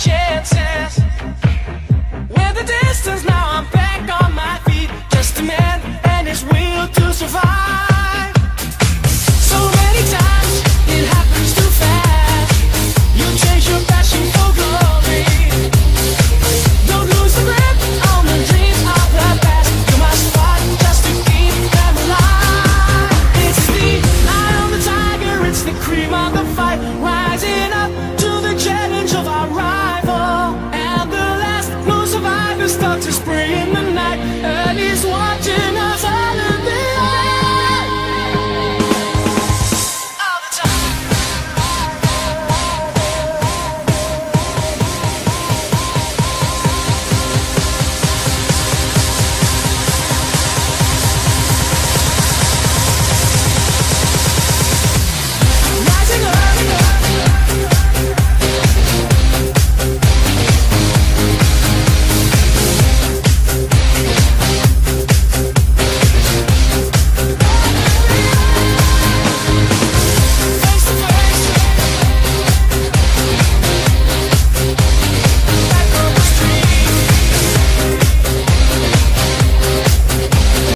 chances. The distance, now I'm back on my feet. Just a man and his will to survive. So many times it happens too fast. You your passion for glory. Don't lose grip on the dreams of the past. You must fight just to keep them alive. It's the eye on the tiger, it's the cream of the fight. Rising up. To start to spray in the night.